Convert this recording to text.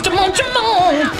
come on come on